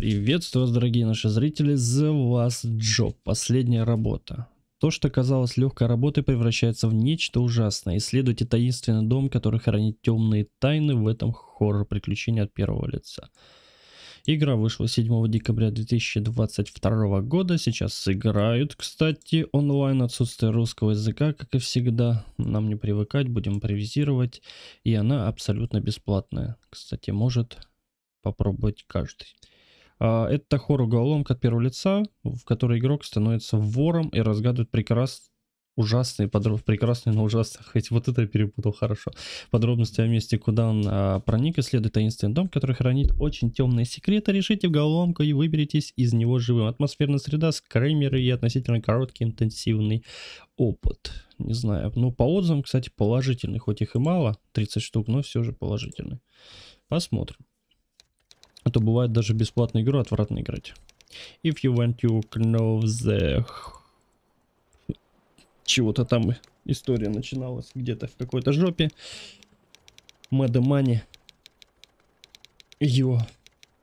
Приветствую вас, дорогие наши зрители, The Last Job, последняя работа. То, что казалось легкой работой, превращается в нечто ужасное. Исследуйте таинственный дом, который хранит темные тайны в этом хоррор-приключении от первого лица. Игра вышла 7 декабря 2022 года. Сейчас сыграют, кстати, онлайн. Отсутствие русского языка, как и всегда. Нам не привыкать, будем импровизировать. И она абсолютно бесплатная. Кстати, может попробовать каждый. А, это хоррор-головоломка от первого лица, в которой игрок становится вором и разгадывает прекрас... ужасные, подроб... прекрасные, но ужасные, хоть вот это я перепутал хорошо, подробности о месте, куда он а, проник, исследует таинственный дом, который хранит очень темные секреты, решите в головоломку и выберитесь из него живым. Атмосферная среда, скреймеры и относительно короткий интенсивный опыт. Не знаю, ну по отзывам, кстати, положительный, хоть их и мало, 30 штук, но все же положительный. Посмотрим. А то бывает даже бесплатную игру отвратно играть. If you want to know the... Чего-то там история начиналась где-то в какой-то жопе. Money. Ее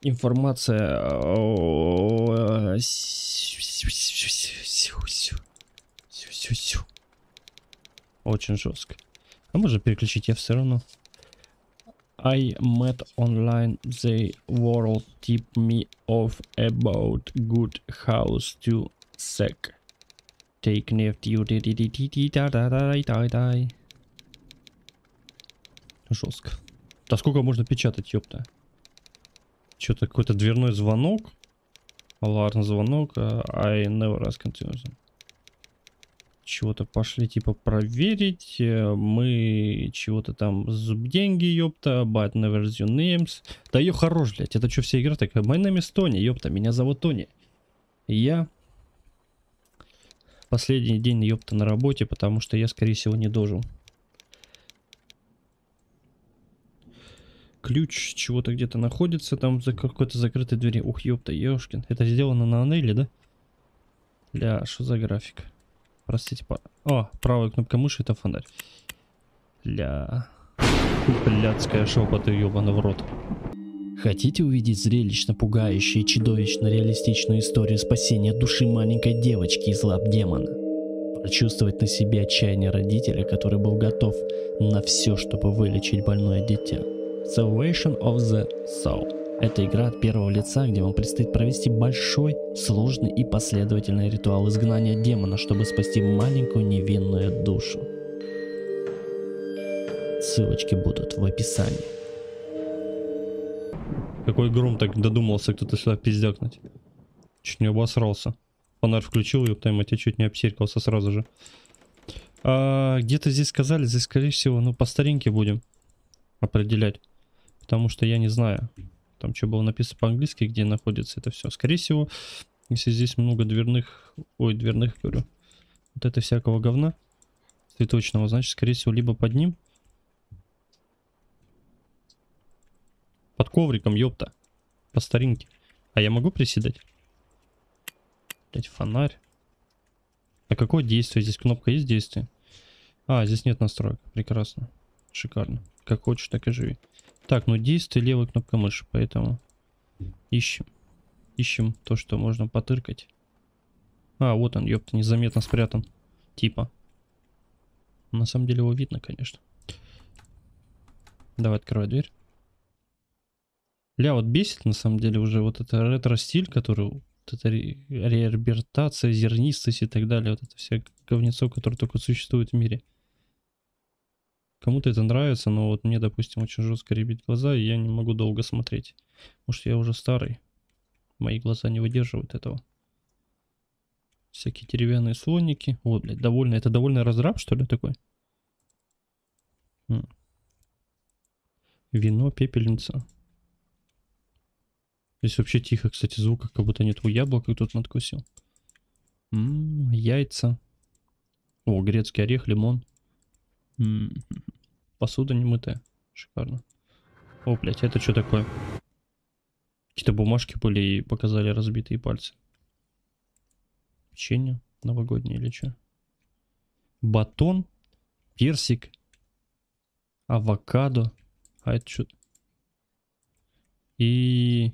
информация... Очень жестко. А можно переключить я все равно. I met online the world tip me off about good house to sec. Take neft you di di di di di да да да да да Жестко. Да сколько можно печатать, ёпта? Что-то какой-то дверной звонок. Аларный звонок. I never ask continuously чего-то пошли типа проверить. Э, мы чего-то там деньги, ёпта, but never your names. Да ее хорош, блядь. Это что, вся игра такая? My name is Тони, ёпта, меня зовут Тони. Я последний день, ёпта, на работе, потому что я, скорее всего, не должен. Ключ чего-то где-то находится там за какой-то закрытой двери. Ух, ёпта, ёшкин. Это сделано на анеле, да? Ля, что за график? Простите, по... О, правая кнопка мыши это фонарь. Ля... Блядская шепота ебана в рот. Хотите увидеть зрелищно пугающую и чудовищно реалистичную историю спасения души маленькой девочки из лап демона? Прочувствовать на себе отчаяние родителя, который был готов на все, чтобы вылечить больное дитя. Salvation of the Soul. Это игра от первого лица, где вам предстоит провести большой, сложный и последовательный ритуал изгнания демона, чтобы спасти маленькую невинную душу. Ссылочки будут в описании. Какой гром так додумался кто-то сюда пиздякнуть. Чуть не обосрался. Фонарь включил, ёпта мать, я чуть не обсеркался сразу же. А, Где-то здесь сказали, здесь скорее всего, ну по старинке будем определять. Потому что я не знаю. Там что было написано по-английски, где находится это все. Скорее всего, если здесь много дверных... Ой, дверных, говорю. Вот это всякого говна цветочного, значит, скорее всего, либо под ним. Под ковриком, ёпта. По старинке. А я могу приседать? Блять, фонарь. А какое действие? Здесь кнопка есть действие? А, здесь нет настроек. Прекрасно. Шикарно. Как хочешь, так и живи. Так, ну действие левой кнопкой мыши, поэтому ищем. Ищем то, что можно потыркать. А, вот он, ёпта, незаметно спрятан. Типа. На самом деле его видно, конечно. Давай открывай дверь. Ля, вот бесит на самом деле уже вот это ретро-стиль, который... Вот эта ревербертация, зернистость и так далее. Вот это все говнецо, которое только существует в мире. Кому-то это нравится, но вот мне, допустим, очень жестко ребит глаза, и я не могу долго смотреть. Может, я уже старый. Мои глаза не выдерживают этого. Всякие деревянные слоники. Вот, блядь, довольно. Это довольно разраб, что ли, такой? Вино, пепельница. Здесь вообще тихо, кстати, звука, как будто нет у яблока тут надкусил. М -м, яйца. О, грецкий орех, лимон. Посуда не мытая. Шикарно. О, блядь, это что такое? Какие-то бумажки были и показали разбитые пальцы. Печенье новогоднее или что? Батон, персик, авокадо. А это что? И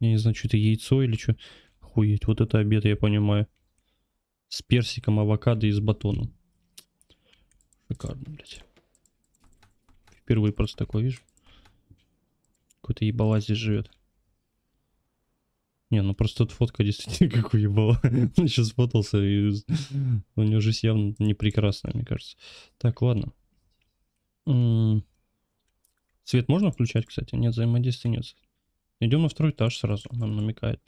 Я не знаю, что это яйцо или что. Охуеть, вот это обед, я понимаю. С персиком, авокадо и с батоном. Шикарно, блядь. Впервые просто такое вижу. Какой-то ебала здесь живет. Не, ну просто тут фотка действительно как ебала. Он сейчас фотался, и у него жизнь явно не прекрасная, мне кажется. Так, ладно. Свет можно включать, кстати? Нет, взаимодействия нет. Идем на второй этаж сразу, нам намекает.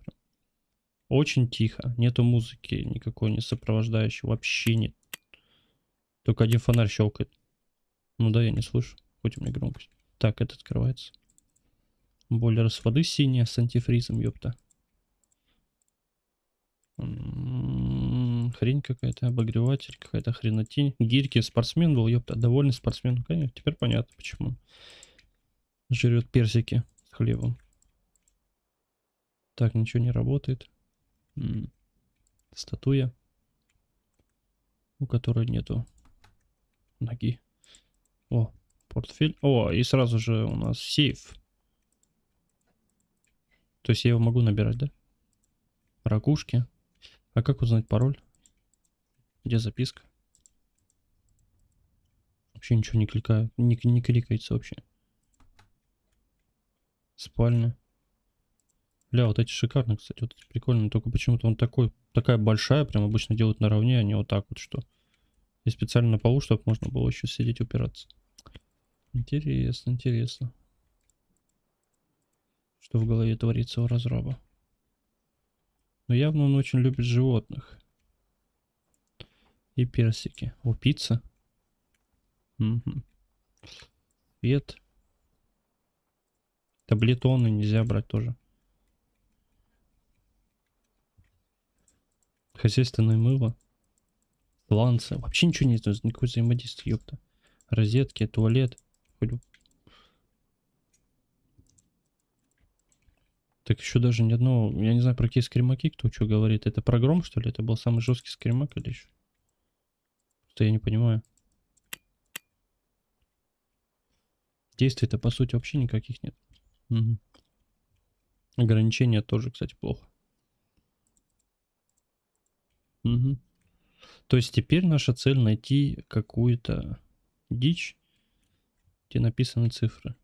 Очень тихо, нету музыки никакой, не сопровождающей, вообще нет. Только один фонарь щелкает. Ну да, я не слышу, хоть у меня громкость. Так, это открывается. Бойлер с воды синяя с антифризом, ёпта. Хрень какая-то, обогреватель, какая-то хренотень. Гирьки, спортсмен был, ёпта, довольный спортсмен. Конечно, теперь понятно, почему. Жрет персики с хлебом. Так, ничего не работает. М -м. Статуя, у которой нету ноги. О, портфель. О, и сразу же у нас сейф. То есть я его могу набирать, да? Ракушки. А как узнать пароль? Где записка? Вообще ничего не кликаю. Не, не кликается вообще. Спальня. Бля, вот эти шикарные, кстати, вот эти прикольные. Только почему-то он такой, такая большая, прям обычно делают наравне, а не вот так вот, что. И специально на полу, чтобы можно было еще сидеть упираться. Интересно, интересно. Что в голове творится у разраба. Но явно он очень любит животных. И персики. О, пицца. Угу. Свет. Таблетоны нельзя брать тоже. Хозяйственное мыло. Сланцы. Вообще ничего нет, никакой взаимодействия, ёпта. Розетки, туалет. Так еще даже ни одного... Я не знаю, про какие скримаки кто что говорит. Это про гром, что ли? Это был самый жесткий скримак или еще? Что я не понимаю. Действий-то, по сути, вообще никаких нет. Угу. Ограничения тоже, кстати, плохо. Угу. То есть теперь наша цель найти какую-то дичь, где написаны цифры.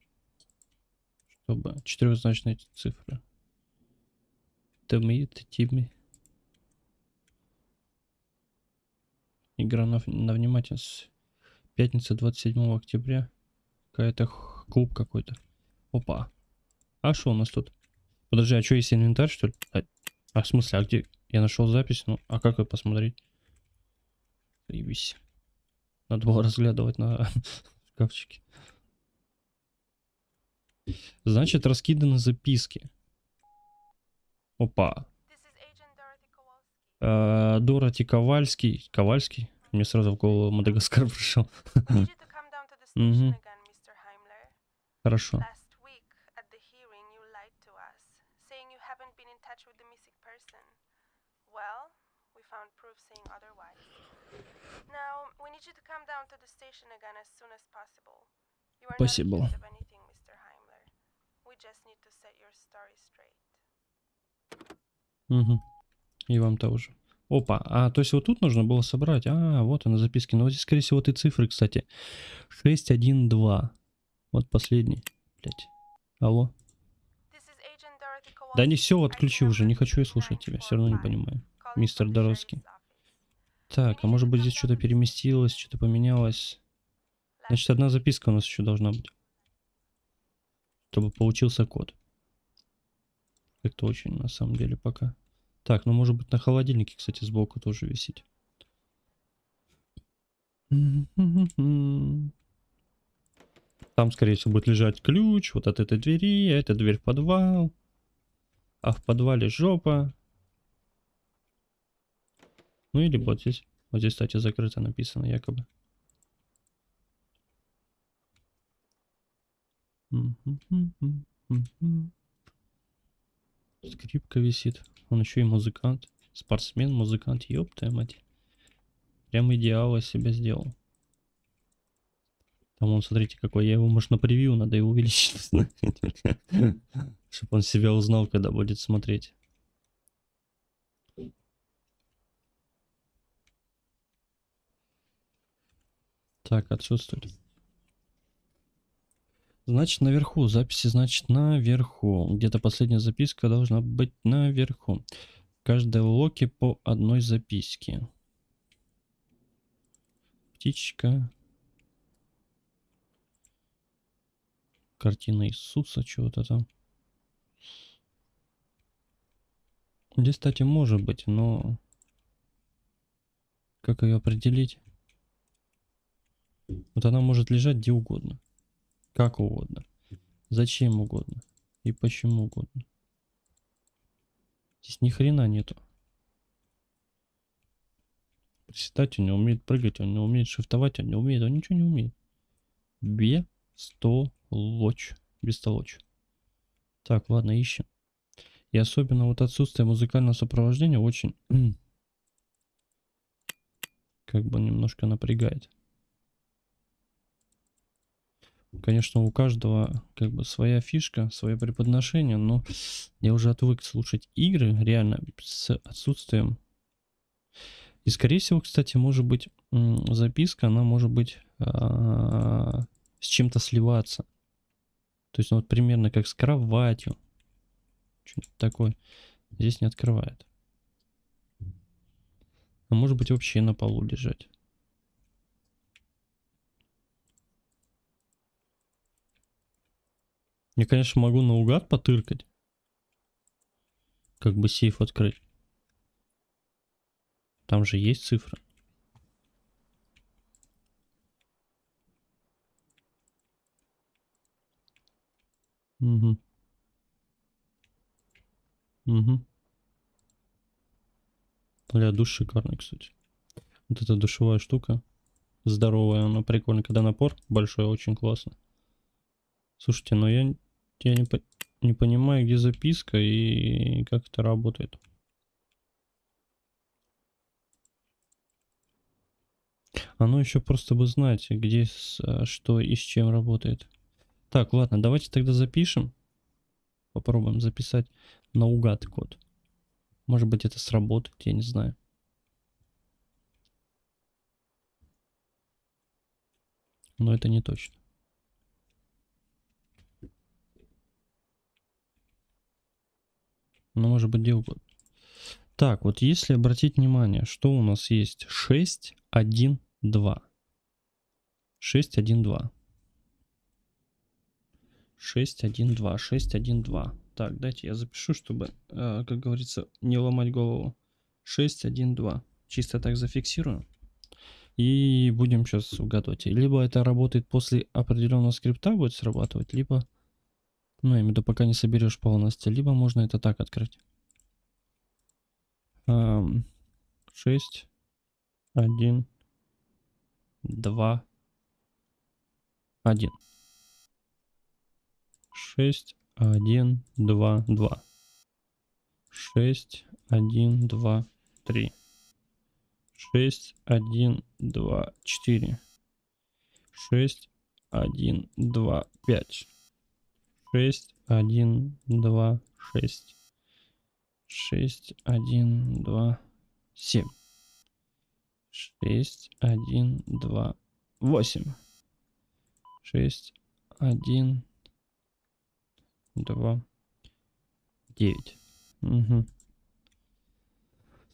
Чтобы четырехзначные цифры. Тми, тими. Игра на, на внимательность. Пятница 27 октября. Какая-то клуб какой-то. Опа. А что у нас тут? Подожди, а что есть инвентарь, что ли? А, а в смысле, а где? Я нашел запись, ну, а как ее посмотреть? Заебись. Надо было разглядывать на шкафчике. Значит, раскиданы записки. Опа. Uh, Дороти Ковальский. Ковальский? Мне сразу в голову Мадагаскар пришел. Хорошо. Спасибо. Угу. И вам тоже. Опа, а то есть вот тут нужно было собрать. А, вот она записки. Ну вот здесь, скорее всего, и цифры, кстати. 612. Вот последний. Блять. Алло. Да не все, отключи уже. Не хочу я слушать тебя. Все равно не понимаю. Мистер Доровский. Так, а может быть здесь что-то переместилось, что-то поменялось. Значит, одна записка у нас еще должна быть. Чтобы получился код. Как-то очень, на самом деле, пока. Так, ну может быть на холодильнике, кстати, сбоку тоже висит. Там, скорее всего, будет лежать ключ вот от этой двери, а эта дверь в подвал. А в подвале жопа. Ну или вот здесь. Вот здесь, кстати, закрыто написано якобы. Скрипка висит. Он еще и музыкант. Спортсмен, музыкант, ёптая мать. Прям идеал из себя сделал. Там он, смотрите, какой. Я его, может, на превью надо его увеличить. Чтобы он себя узнал, когда будет смотреть. Так, отсутствует. Значит, наверху. Записи, значит, наверху. Где-то последняя записка должна быть наверху. Каждой локи по одной записке. Птичка. Картина Иисуса, чего-то там. Здесь, кстати, может быть, но... Как ее определить? Вот она может лежать где угодно. Как угодно. Зачем угодно. И почему угодно. Здесь ни хрена нету. Приседать он не умеет, прыгать он не умеет, шифтовать он не умеет, он ничего не умеет. Бестолочь. Бестолочь. Так, ладно, ищем. И особенно вот отсутствие музыкального сопровождения очень как бы немножко напрягает. Конечно, у каждого как бы своя фишка, свое преподношение, но я уже отвык слушать игры реально с отсутствием. И скорее всего, кстати, может быть записка, она может быть а, с чем-то сливаться. То есть, ну, вот примерно как с кроватью. Что-нибудь такое. Здесь не открывает. А может быть вообще на полу лежать. Я, конечно, могу наугад потыркать. Как бы сейф открыть. Там же есть цифры. Угу. Угу. Бля, душ шикарный, кстати. Вот эта душевая штука. Здоровая, она прикольная. Когда напор большой, очень классно. Слушайте, но я, я не, по, не понимаю, где записка и как это работает. Оно еще просто бы знать, где, а, что и с чем работает. Так, ладно, давайте тогда запишем. Попробуем записать наугад код. Может быть это сработает, я не знаю. Но это не точно. Ну, может быть, где угодно. Так, вот если обратить внимание, что у нас есть 6, 1, 2. 6, 1, 2. 6, 1, 2, 6, 1, 2. Так, дайте я запишу, чтобы, э, как говорится, не ломать голову. 6, 1, 2. Чисто так зафиксирую. И будем сейчас угадывать. Либо это работает после определенного скрипта, будет срабатывать, либо ну, я имею в виду, пока не соберешь полностью. Либо можно это так открыть. Um, 6, 1, 2, 1. 6, 1, 2, 2. 6, 1, 2, 3. 6, 1, 2, 4. 6, 1, 2, 5 шесть, один, два, шесть. Шесть, один, два, семь. Шесть, один, два, восемь. Шесть, один, два, девять. Угу.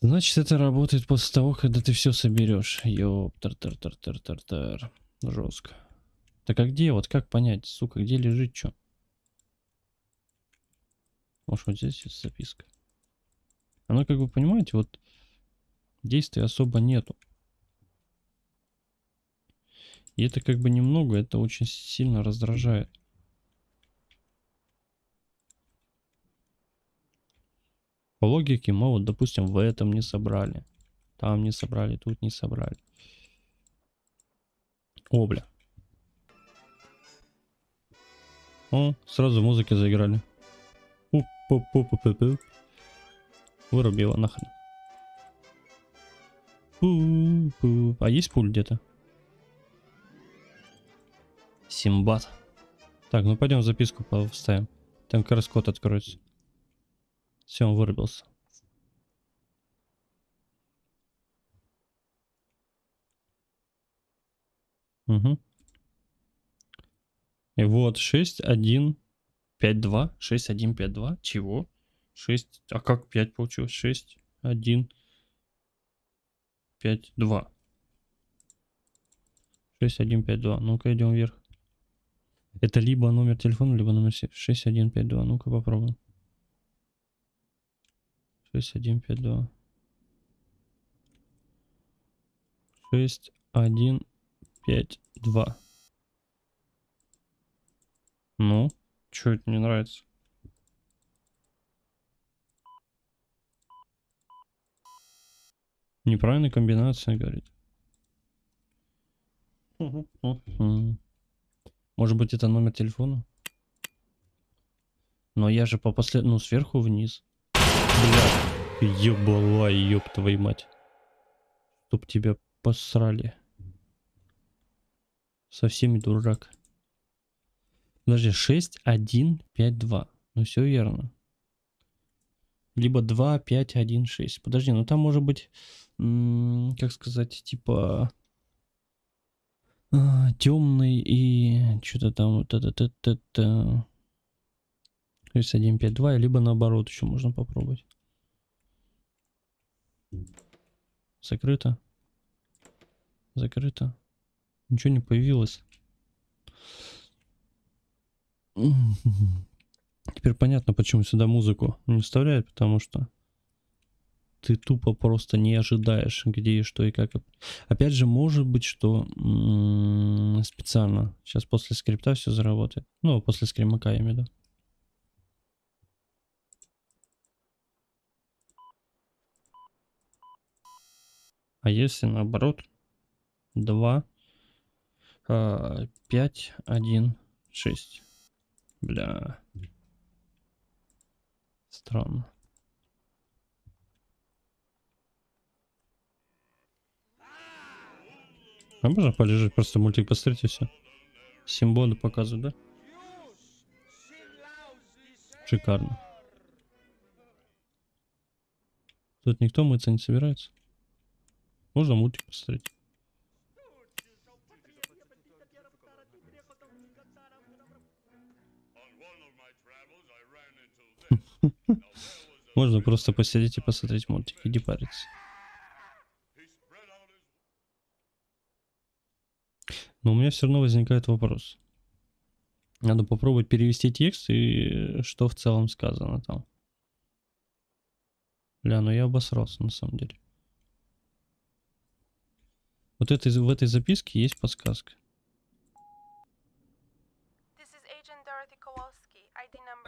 Значит, это работает после того, когда ты все соберешь. Ёптар-тар-тар-тар-тар-тар. Жестко. Так а где? Вот как понять, сука, где лежит что? Может, вот здесь есть записка. Оно, как вы понимаете, вот действий особо нету. И это как бы немного, это очень сильно раздражает. По логике мы вот, допустим, в этом не собрали. Там не собрали, тут не собрали. О, бля. О, сразу музыки заиграли. Пу-пу-пу-пу-пу. Вырубила нахрен. Пу-пу. А есть пуль где-то? Симбат. Так, ну пойдем записку вставим. Там как раз код откроется. Все, он вырубился. Угу. И вот 6, 1, 5, 2. 6, 1, 5, 2. Чего? 6. А как 5 получилось? 6, 1, 5, 2. 6, 1, 5, 2. Ну-ка, идем вверх. Это либо номер телефона, либо номер 6, 1, 5, 2. Ну-ка, попробуем. 6, 1, 5, 2. 6, 1, 5, 2. Ну, что это не нравится? Неправильная комбинация, говорит. Может быть, это номер телефона? Но я же по послед... Ну, сверху вниз. Бля, ёбала, ёб твою мать. Чтоб тебя посрали. Совсем дурак. Подожди, 6, 1, 5, 2. Ну все верно. Либо 2, 5, 1, 6. Подожди, ну там может быть, как сказать, типа а, темный и что-то там вот это, это, это. 6, 1, 5, 2, либо наоборот еще можно попробовать. Закрыто. Закрыто. Ничего не появилось. Теперь понятно, почему сюда музыку не вставляют, потому что ты тупо просто не ожидаешь, где и что и как. Опять же, может быть, что специально. Сейчас после скрипта все заработает. Ну, после скримака я имею в виду. А если наоборот? 2, 5, 1, 6. Бля. Странно. А можно полежать, просто мультик посмотреть и все. Симбоны показывают, да? Шикарно. Тут никто мыться не собирается. Можно мультик посмотреть. Можно просто посидеть и посмотреть мультик, иди париться. Но у меня все равно возникает вопрос. Надо попробовать перевести текст и что в целом сказано там. Бля, ну я обосрался на самом деле. Вот это, в этой записке есть подсказка.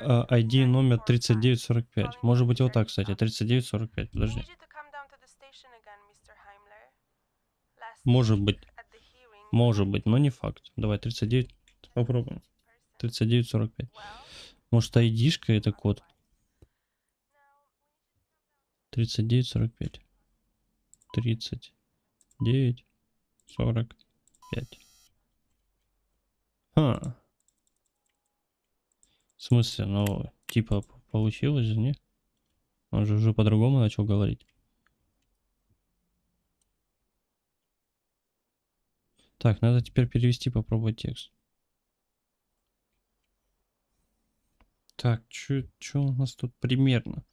ID номер 3945. Может быть вот так, кстати. 3945. Подожди. Может быть. Может быть, но не факт. Давай 39. Попробуем. 3945. Может айдишка это код? 3945. 39 45. Ха. В смысле, ну, типа, получилось же, не? Он же уже по-другому начал говорить. Так, надо теперь перевести, попробовать текст. Так, что у нас тут примерно?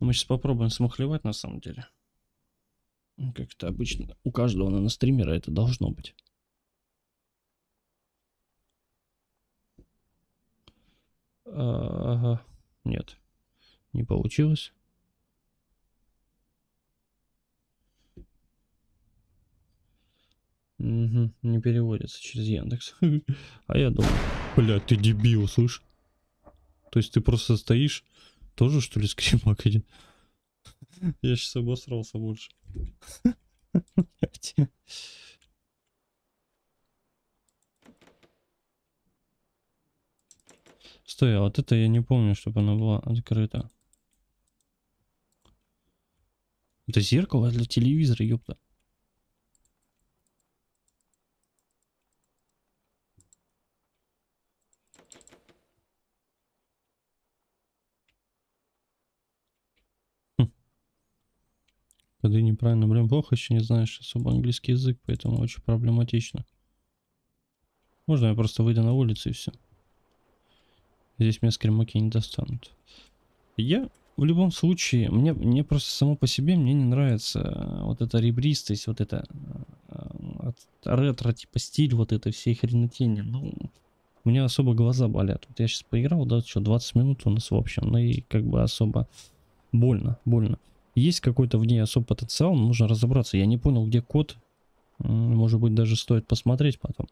Мы сейчас попробуем смахлевать на самом деле. Как это обычно у каждого на стримера это должно быть. Ага. Нет. Не получилось. Угу, не переводится через Яндекс. А я думаю, бля, ты дебил, слышь? То есть ты просто стоишь, тоже что ли скримак один? Я сейчас обосрался больше. стоя. А вот это я не помню, чтобы она была открыта. Это зеркало для телевизора, ёпта. Хм. Когда неправильно, блин, плохо еще не знаешь особо английский язык, поэтому очень проблематично. Можно я просто выйду на улицу и все. Здесь меня скримаки не достанут. Я в любом случае, мне, мне просто само по себе мне не нравится э, вот эта ребристость, вот это э, ретро типа стиль вот этой всей хренотени. Ну, у меня особо глаза болят. Вот я сейчас поиграл, да, что, 20 минут у нас в общем, ну и как бы особо больно, больно. Есть какой-то в ней особый потенциал, нужно разобраться. Я не понял, где код. Может быть, даже стоит посмотреть потом.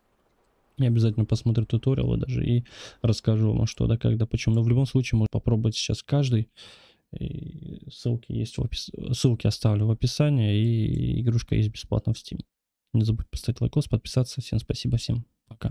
Я обязательно посмотрю туториалы даже и расскажу вам, что да, когда, почему. Но в любом случае, можно попробовать сейчас каждый. И ссылки есть в опис... Ссылки оставлю в описании. И игрушка есть бесплатно в Steam. Не забудь поставить лайкос, подписаться. Всем спасибо, всем пока.